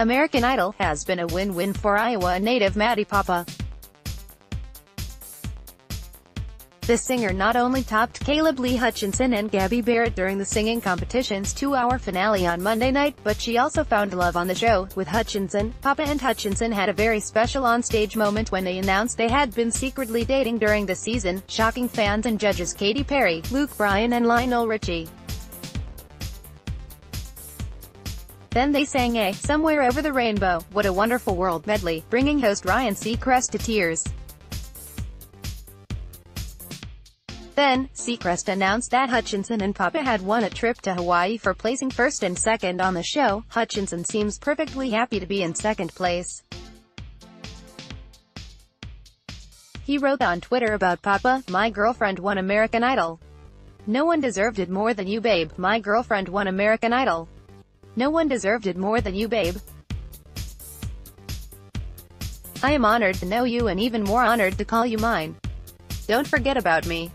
American Idol has been a win-win for Iowa native Maddie Poppe. The singer not only topped Caleb Lee Hutchinson and Gabby Barrett during the singing competition's two-hour finale on Monday night, but she also found love on the show. With Hutchinson, Poppe and Hutchinson had a very special on-stage moment when they announced they had been secretly dating during the season, shocking fans and judges Katy Perry, Luke Bryan and Lionel Richie. Then they sang a Somewhere Over the Rainbow, What a Wonderful World medley, bringing host Ryan Seacrest to tears. Then, Seacrest announced that Hutchinson and Poppe had won a trip to Hawaii for placing first and second on the show. Hutchinson seems perfectly happy to be in second place. He wrote on Twitter about Poppe, my girlfriend won American Idol. No one deserved it more than you babe, my girlfriend won American Idol. No one deserved it more than you babe. I am honored to know you and even more honored to call you mine. Don't forget about me.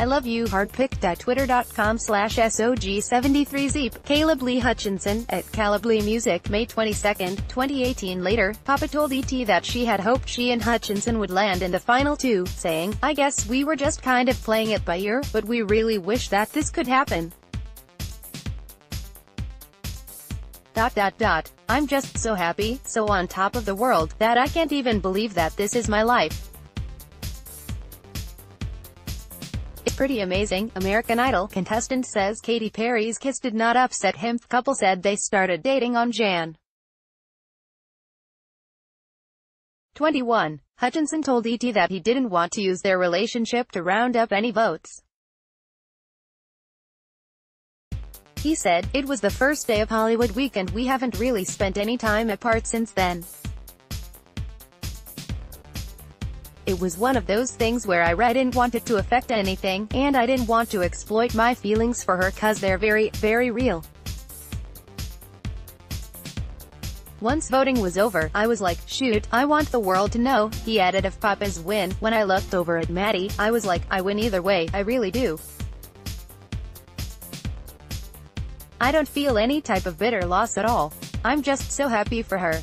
I love you heartpick.twitter.com slash SOG73Zeep, Caleb Lee Hutchinson, at Caleb Lee Music, May 22, 2018 Later, Poppe told ET that she had hoped she and Hutchinson would land in the final two, saying, I guess we were just kind of playing it by ear, but we really wish that this could happen. Dot dot dot. I'm just so happy, so on top of the world, that I can't even believe that this is my life. It's pretty amazing, American Idol contestant says Katy Perry's kiss did not upset him. Couple said they started dating on Jan. 21. Hutchinson told ET that he didn't want to use their relationship to round up any votes. He said, it was the first day of Hollywood week and we haven't really spent any time apart since then. It was one of those things where I read didn't want it to affect anything, and I didn't want to exploit my feelings for her cause they're very, very real. Once voting was over, I was like, shoot, I want the world to know, he added of Poppe's win. When I looked over at Maddie, I was like, I win either way, I really do. I don't feel any type of bitter loss at all. I'm just so happy for her.